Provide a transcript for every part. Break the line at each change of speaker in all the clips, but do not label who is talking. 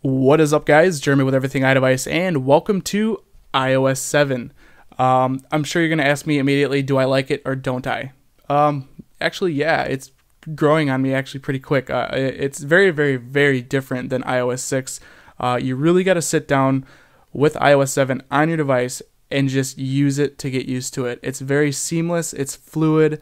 What is up, guys? Jeremy with Everything iDevice, and welcome to iOS 7. Um, I'm sure you're going to ask me immediately, do I like it or don't I? Um, actually, yeah, it's growing on me actually pretty quick. Uh, it's very, very, very different than iOS 6. Uh, you really got to sit down with iOS 7 on your device and just use it to get used to it. It's very seamless, it's fluid.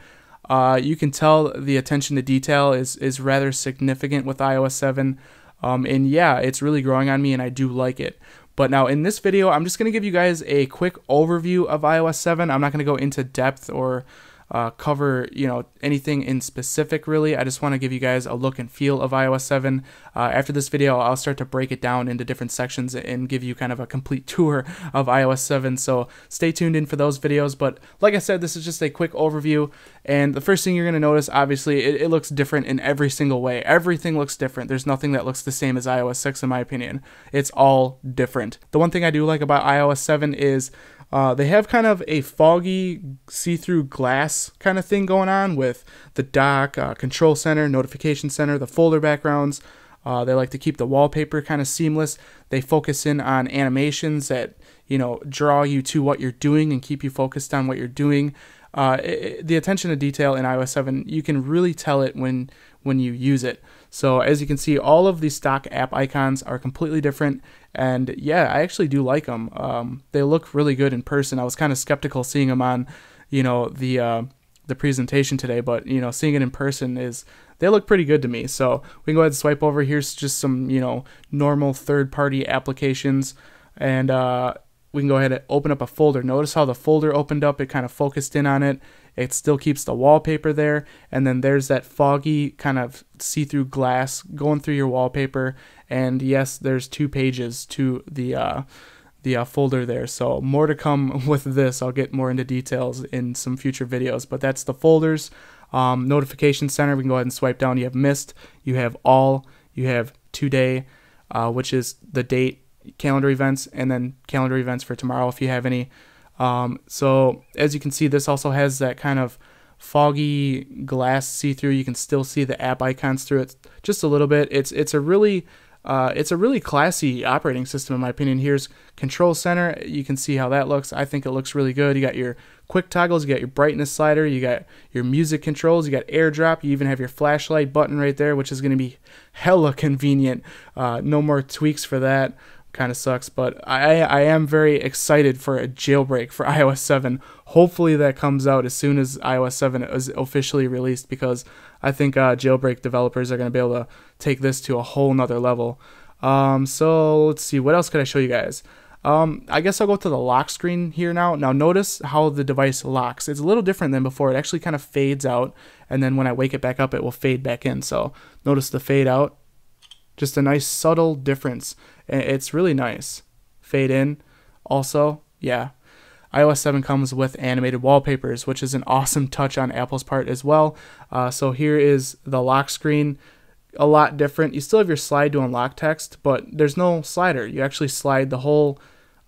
Uh, you can tell the attention to detail is, is rather significant with iOS 7. Um, and yeah, it's really growing on me and I do like it. But now in this video, I'm just going to give you guys a quick overview of iOS 7. I'm not going to go into depth or uh, cover you know anything in specific really. I just want to give you guys a look and feel of iOS 7. Uh, after this video, I'll start to break it down into different sections and give you kind of a complete tour of iOS 7. So stay tuned in for those videos. But like I said, this is just a quick overview. And the first thing you're going to notice, obviously, it, it looks different in every single way. Everything looks different. There's nothing that looks the same as iOS 6 in my opinion. It's all different. The one thing I do like about iOS 7 is uh, they have kind of a foggy, see through glass kind of thing going on with the dock, uh, control center, notification center, the folder backgrounds. Uh, they like to keep the wallpaper kind of seamless. They focus in on animations that you know draw you to what you're doing and keep you focused on what you're doing. Uh, it, the attention to detail in iOS 7, you can really tell it when when you use it. So as you can see, all of the stock app icons are completely different. And yeah, I actually do like them. Um, they look really good in person. I was kind of skeptical seeing them on, you know, the uh, the presentation today, but you know, seeing it in person is they look pretty good to me. So we can go ahead and swipe over. Here's just some you know normal third party applications, and uh, we can go ahead and open up a folder. Notice how the folder opened up, it kind of focused in on it. It still keeps the wallpaper there, and then there's that foggy kind of see-through glass going through your wallpaper. And yes, there's two pages to the uh, the uh, folder there. So more to come with this. I'll get more into details in some future videos. But that's the folders. Um, notification center. We can go ahead and swipe down. You have missed. You have all. You have today, uh, which is the date calendar events and then calendar events for tomorrow if you have any. Um, so as you can see, this also has that kind of foggy glass see-through. You can still see the app icons through it just a little bit. It's it's a really uh, it's a really classy operating system in my opinion. Here's Control Center. You can see how that looks. I think it looks really good. You got your quick toggles, you got your brightness slider, you got your music controls, you got AirDrop, you even have your flashlight button right there, which is going to be hella convenient. Uh, no more tweaks for that kind of sucks. But I, I am very excited for a jailbreak for iOS 7. Hopefully that comes out as soon as iOS 7 is officially released because I think uh, jailbreak developers are going to be able to take this to a whole nother level. Um, so let's see, what else could I show you guys? Um, I guess I'll go to the lock screen here now. Now notice how the device locks. It's a little different than before. It actually kind of fades out, and then when I wake it back up, it will fade back in. So notice the fade out. Just a nice subtle difference. It's really nice. Fade in, also, yeah. iOS 7 comes with animated wallpapers, which is an awesome touch on Apple's part as well. Uh, so here is the lock screen, a lot different. You still have your slide to unlock text, but there's no slider. You actually slide the whole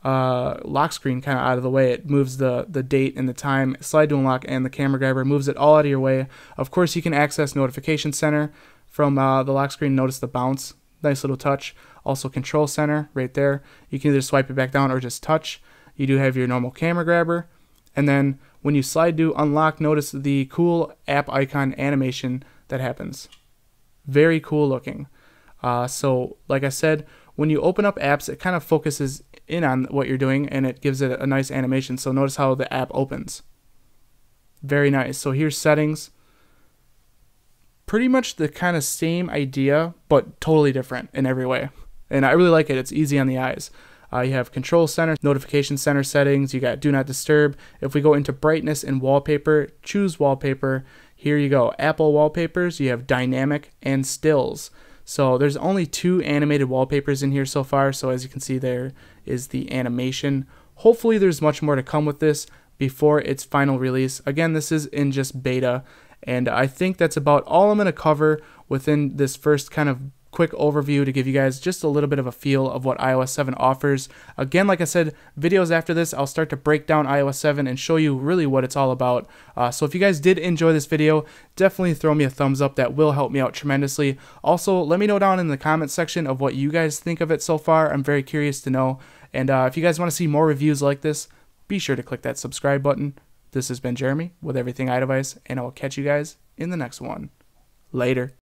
uh, lock screen kind of out of the way. It moves the, the date and the time, slide to unlock, and the camera grabber moves it all out of your way. Of course, you can access Notification Center from uh, the lock screen. Notice the bounce Nice little touch. Also control center right there. You can either swipe it back down or just touch. You do have your normal camera grabber. And then when you slide to unlock, notice the cool app icon animation that happens. Very cool looking. Uh, so like I said, when you open up apps, it kind of focuses in on what you're doing and it gives it a nice animation. So notice how the app opens. Very nice. So here's settings pretty much the kind of same idea, but totally different in every way. And I really like it. It's easy on the eyes. Uh, you have control center, notification center settings. You got do not disturb. If we go into brightness and wallpaper, choose wallpaper. Here you go. Apple wallpapers. You have dynamic and stills. So there's only two animated wallpapers in here so far. So as you can see, there is the animation. Hopefully, there's much more to come with this before its final release. Again, this is in just beta. And I think that's about all I'm going to cover within this first kind of quick overview to give you guys just a little bit of a feel of what iOS 7 offers. Again, like I said, videos after this, I'll start to break down iOS 7 and show you really what it's all about. Uh, so if you guys did enjoy this video, definitely throw me a thumbs up. That will help me out tremendously. Also, let me know down in the comments section of what you guys think of it so far. I'm very curious to know. And uh, if you guys want to see more reviews like this, be sure to click that subscribe button. This has been Jeremy with Everything iDevice, and I will catch you guys in the next one. Later.